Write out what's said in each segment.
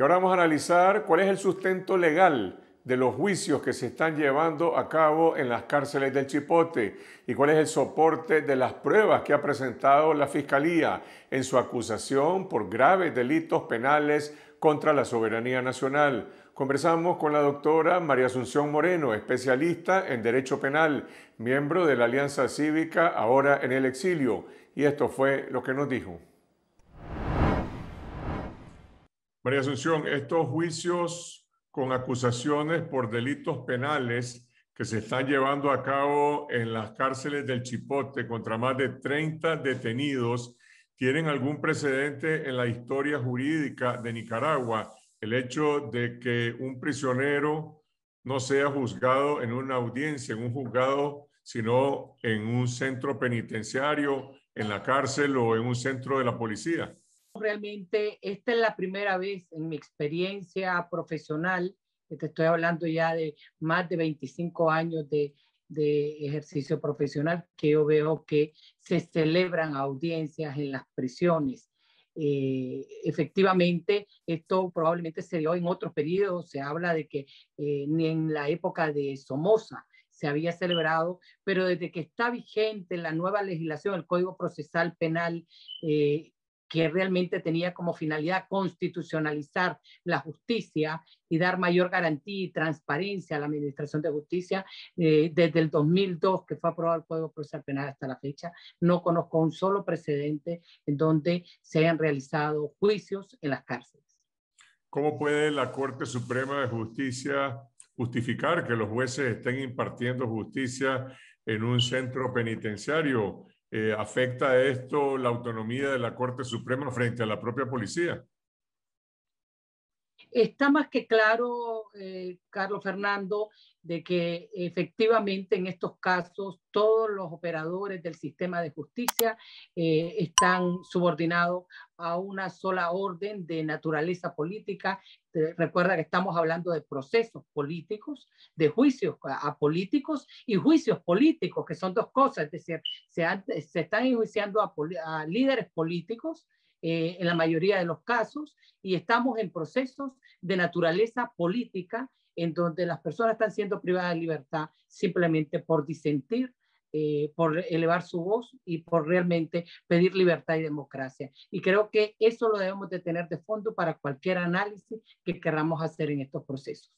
Y ahora vamos a analizar cuál es el sustento legal de los juicios que se están llevando a cabo en las cárceles del Chipote y cuál es el soporte de las pruebas que ha presentado la Fiscalía en su acusación por graves delitos penales contra la soberanía nacional. Conversamos con la doctora María Asunción Moreno, especialista en Derecho Penal, miembro de la Alianza Cívica, ahora en el exilio, y esto fue lo que nos dijo. María Asunción, estos juicios con acusaciones por delitos penales que se están llevando a cabo en las cárceles del Chipote contra más de 30 detenidos tienen algún precedente en la historia jurídica de Nicaragua. El hecho de que un prisionero no sea juzgado en una audiencia, en un juzgado, sino en un centro penitenciario, en la cárcel o en un centro de la policía realmente esta es la primera vez en mi experiencia profesional, te estoy hablando ya de más de 25 años de, de ejercicio profesional, que yo veo que se celebran audiencias en las prisiones. Eh, efectivamente, esto probablemente se dio en otros periodos, se habla de que eh, ni en la época de Somoza se había celebrado, pero desde que está vigente la nueva legislación, el Código Procesal Penal, eh, que realmente tenía como finalidad constitucionalizar la justicia y dar mayor garantía y transparencia a la Administración de Justicia. Eh, desde el 2002, que fue aprobado el Código Procesal Penal hasta la fecha, no conozco un solo precedente en donde se hayan realizado juicios en las cárceles. ¿Cómo puede la Corte Suprema de Justicia justificar que los jueces estén impartiendo justicia en un centro penitenciario? Eh, ¿Afecta esto la autonomía de la Corte Suprema frente a la propia policía? Está más que claro, eh, Carlos Fernando, de que efectivamente en estos casos todos los operadores del sistema de justicia eh, están subordinados a una sola orden de naturaleza política. recuerda que estamos hablando de procesos políticos, de juicios a políticos y juicios políticos, que son dos cosas, es decir, se, están enjuiciando a, a líderes políticos eh, en la mayoría de los casos y estamos en procesos de naturaleza política en donde las personas están siendo privadas de libertad simplemente por disentir, eh, por elevar su voz y por realmente pedir libertad y democracia. Y creo que eso lo debemos de tener de fondo para cualquier análisis que queramos hacer en estos procesos.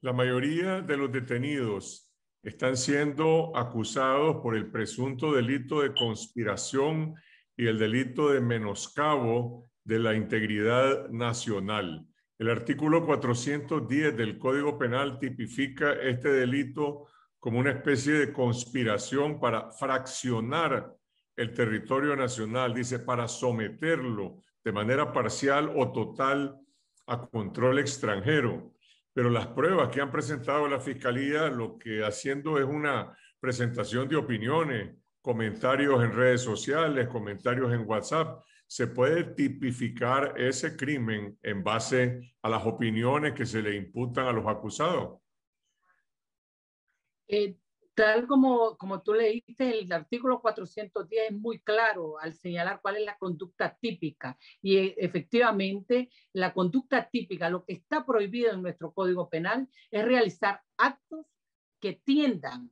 La mayoría de los detenidos están siendo acusados por el presunto delito de conspiración y el delito de menoscabo de la integridad nacional. El artículo 410 del Código Penal tipifica este delito como una especie de conspiración para fraccionar el territorio nacional, dice, para someterlo de manera parcial o total a control extranjero. Pero las pruebas que han presentado la Fiscalía lo que haciendo es una presentación de opiniones, comentarios en redes sociales, comentarios en WhatsApp. ¿Se puede tipificar ese crimen en base a las opiniones que se le imputan a los acusados? Eh, tal como, como tú leíste, el artículo 410 es muy claro al señalar cuál es la conducta típica. Y eh, efectivamente, la conducta típica, lo que está prohibido en nuestro Código Penal, es realizar actos que tiendan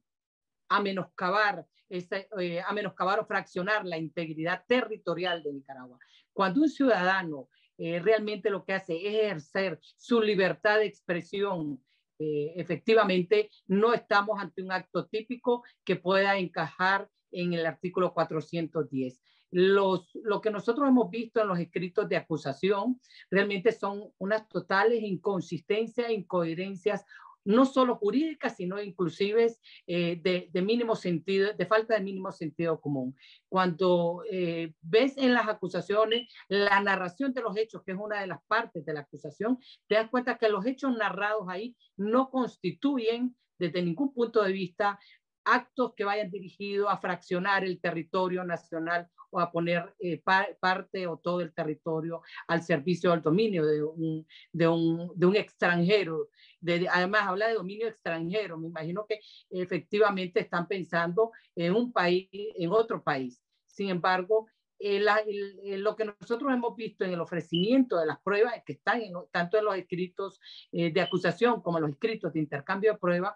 a menoscabar eh, a menoscabar o fraccionar la integridad territorial de Nicaragua. Cuando un ciudadano eh, realmente lo que hace es ejercer su libertad de expresión, eh, efectivamente no estamos ante un acto típico que pueda encajar en el artículo 410. Los, lo que nosotros hemos visto en los escritos de acusación realmente son unas totales inconsistencias, incoherencias no solo jurídicas, sino inclusive eh, de, mínimo sentido, de falta de mínimo sentido común. Cuando eh, ves en las acusaciones la narración de los hechos, que es una de las partes de la acusación, te das cuenta que los hechos narrados ahí no constituyen desde ningún punto de vista actos que vayan dirigidos a fraccionar el territorio nacional o a poner eh, parte o todo el territorio al servicio del dominio de un, de un, de un extranjero. De, además, habla de dominio extranjero. Me imagino que efectivamente están pensando en un país, en otro país. Sin embargo, eh, eh, lo que nosotros hemos visto en el ofrecimiento de las pruebas que están tanto en los escritos de acusación como en los escritos de intercambio de pruebas,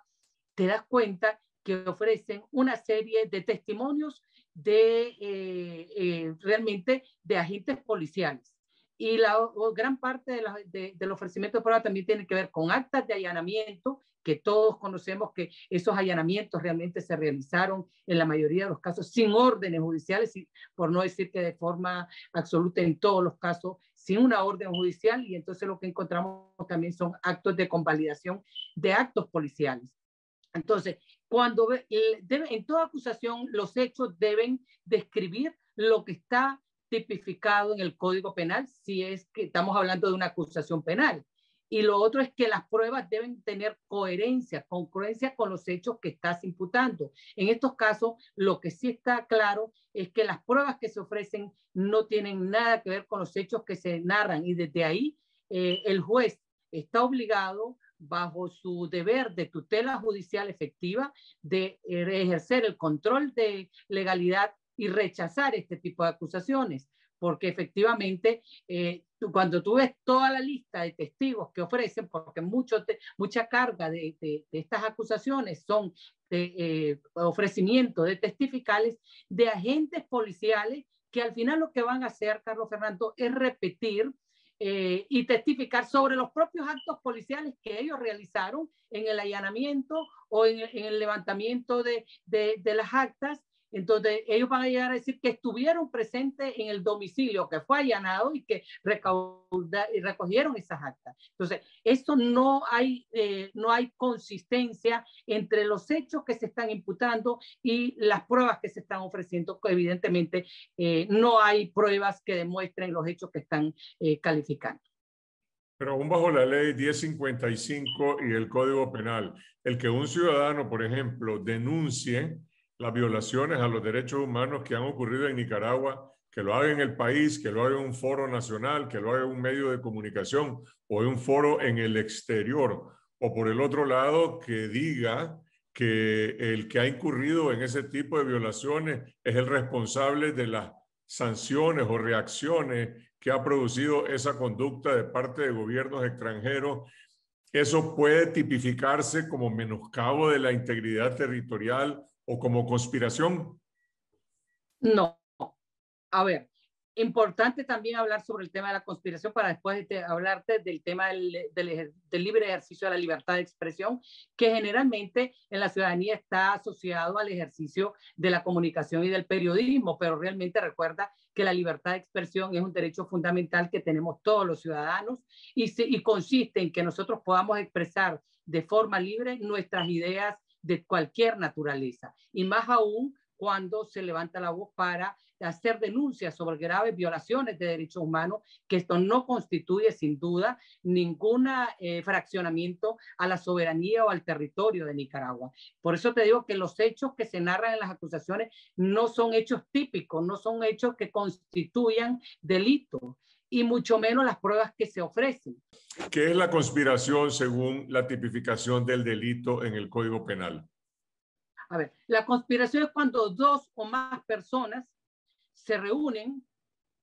te das cuenta que ofrecen una serie de testimonios de realmente de agentes policiales y la gran parte del ofrecimiento de prueba también tiene que ver con actas de allanamiento, que todos conocemos que esos allanamientos realmente se realizaron en la mayoría de los casos sin órdenes judiciales, por no decir que de forma absoluta en todos los casos, sin una orden judicial. Y entonces lo que encontramos también son actos de convalidación de actos policiales. Entonces, cuando en toda acusación los hechos deben describir lo que está tipificado en el Código Penal si es que estamos hablando de una acusación penal. Y lo otro es que las pruebas deben tener coherencia, concurrencia con los hechos que estás imputando. En estos casos, lo que sí está claro es que las pruebas que se ofrecen no tienen nada que ver con los hechos que se narran y desde ahí eh, el juez está obligado bajo su deber de tutela judicial efectiva de eh, ejercer el control de legalidad y rechazar este tipo de acusaciones, porque efectivamente eh, cuando tú ves toda la lista de testigos que ofrecen, porque mucho mucha carga de, estas acusaciones son de eh, ofrecimiento de testificales de agentes policiales que al final lo que van a hacer, Carlos Fernando, es repetir eh, y testificar sobre los propios actos policiales que ellos realizaron en el allanamiento o en, el levantamiento de, de, las actas entonces, ellos van a llegar a decir que estuvieron presentes en el domicilio que fue allanado y que y recogieron esas actas. Entonces, esto no hay, eh, no hay consistencia entre los hechos que se están imputando y las pruebas que se están ofreciendo. Evidentemente, eh, no hay pruebas que demuestren los hechos que están eh, calificando. Pero aún bajo la ley 1055 y el Código Penal, el que un ciudadano, por ejemplo, denuncie las violaciones a los derechos humanos que han ocurrido en Nicaragua, que lo haga en el país, que lo haga en un foro nacional, que lo haga en un medio de comunicación o en un foro en el exterior. O por el otro lado, que diga que el que ha incurrido en ese tipo de violaciones es el responsable de las sanciones o reacciones que ha producido esa conducta de parte de gobiernos extranjeros. Eso puede tipificarse como menoscabo de la integridad territorial o como conspiración? No. A ver, importante también hablar sobre el tema de la conspiración para después de hablarte del tema del, libre ejercicio de la libertad de expresión, que generalmente en la ciudadanía está asociado al ejercicio de la comunicación y del periodismo, pero realmente recuerda que la libertad de expresión es un derecho fundamental que tenemos todos los ciudadanos y consiste en que nosotros podamos expresar de forma libre nuestras ideas de cualquier naturaleza. Y más aún cuando se levanta la voz para hacer denuncias sobre graves violaciones de derechos humanos, que esto no constituye sin duda ningún eh, fraccionamiento a la soberanía o al territorio de Nicaragua. Por eso te digo que los hechos que se narran en las acusaciones no son hechos típicos, no son hechos que constituyan delito y mucho menos las pruebas que se ofrecen. ¿Qué es la conspiración según la tipificación del delito en el Código Penal? A ver, la conspiración es cuando dos o más personas se reúnen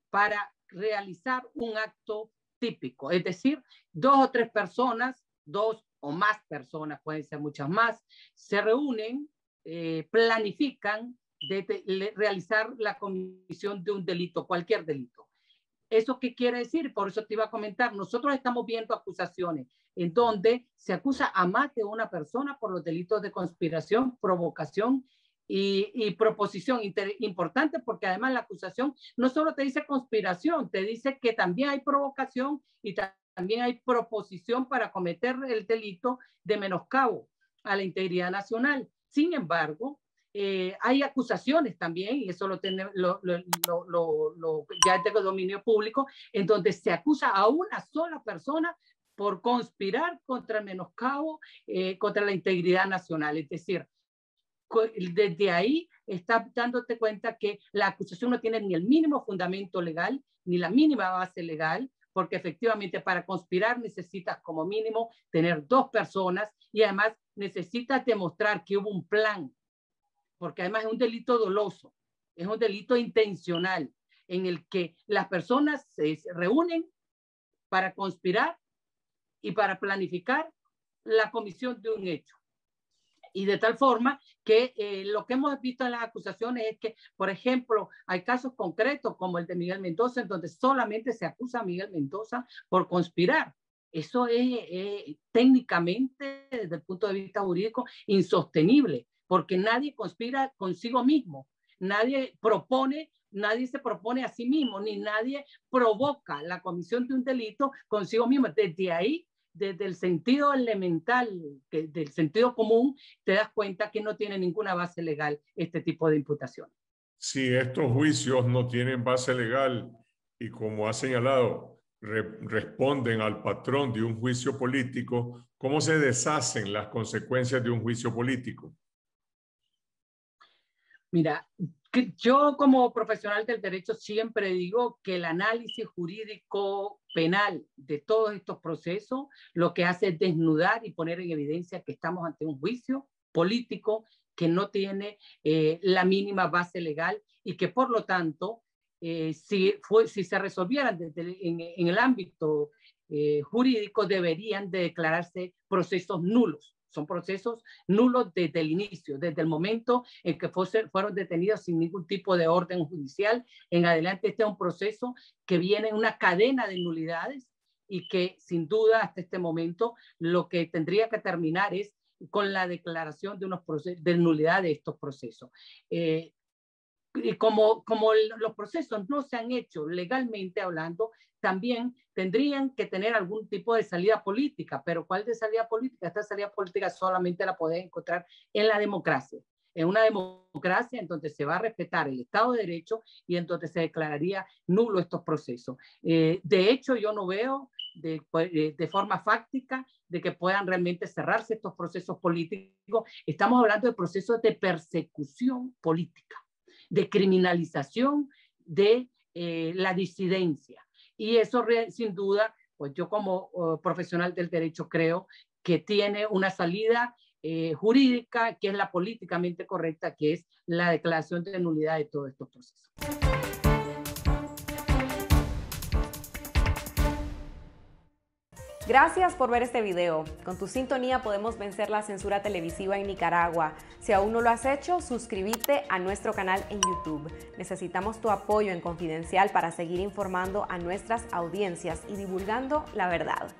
para realizar un acto típico, es decir, dos o tres personas, dos o más personas, pueden ser muchas más, se reúnen, eh, planifican de, realizar la comisión de un delito, cualquier delito. ¿Eso qué quiere decir? Por eso te iba a comentar. Nosotros estamos viendo acusaciones en donde se acusa a más de una persona por los delitos de conspiración, provocación y, proposición. importante porque además la acusación no solo te dice conspiración, te dice que también hay provocación y también hay proposición para cometer el delito de menoscabo a la integridad nacional. Sin embargo, eh, hay acusaciones también, y eso lo, tiene, lo, ya es de dominio público, en donde se acusa a una sola persona por conspirar contra el menoscabo, eh, contra la integridad nacional. Es decir, desde ahí está dándote cuenta que la acusación no tiene ni el mínimo fundamento legal, ni la mínima base legal, porque efectivamente para conspirar necesitas como mínimo tener dos personas y además necesitas demostrar que hubo un plan porque además es un delito doloso, es un delito intencional. en el que las personas se reúnen para conspirar y para planificar la comisión de un hecho. Y de tal forma que eh, lo que hemos visto en las acusaciones es que, por ejemplo, hay casos concretos como el de Miguel Mendoza, en donde solamente se acusa a Miguel Mendoza por conspirar. Eso es técnicamente, desde el punto de vista jurídico, insostenible, porque nadie conspira consigo mismo, nadie propone nadie se propone a sí mismo, ni nadie provoca la comisión de un delito consigo mismo. Desde ahí desde el sentido elemental, del sentido común, te das cuenta que no tiene ninguna base legal este tipo de imputaciones. Si estos juicios no tienen base legal y como ha señalado, responden al patrón de un juicio político, ¿cómo se deshacen las consecuencias de un juicio político? Mira, yo como profesional del derecho siempre digo que el análisis jurídico penal de todos estos procesos lo que hace es desnudar y poner en evidencia que estamos ante un juicio político que no tiene eh, la mínima base legal y que por lo tanto, eh, si, fue, si se resolvieran en, el ámbito eh, jurídico, deberían de declararse procesos nulos son procesos nulos desde el inicio, desde el momento en que fueron detenidos sin ningún tipo de orden judicial. En adelante, este es un proceso que viene en una cadena de nulidades y que sin duda hasta este momento lo que tendría que terminar es con la declaración de, unos de nulidad de estos procesos. Eh, como, como los procesos no se han hecho legalmente hablando, también tendrían que tener algún tipo de salida política, pero ¿cuál de salida política? Esta salida política solamente la puedes encontrar en la democracia. En una democracia entonces se va a respetar el Estado de Derecho y entonces se declararía nulo estos procesos. Eh, de hecho, yo no veo de, eh, de, forma fáctica de que puedan realmente cerrarse estos procesos políticos. Estamos hablando de procesos de persecución política, de criminalización de eh, la disidencia. Y eso sin duda, pues yo como oh, profesional del derecho creo que tiene una salida eh, jurídica que es la políticamente correcta, que es la declaración de nulidad de todos estos procesos. Gracias por ver este video. Con tu sintonía podemos vencer la censura televisiva en Nicaragua. Si aún no lo has hecho, suscríbete a nuestro canal en YouTube. Necesitamos tu apoyo en Confidencial para seguir informando a nuestras audiencias y divulgando la verdad.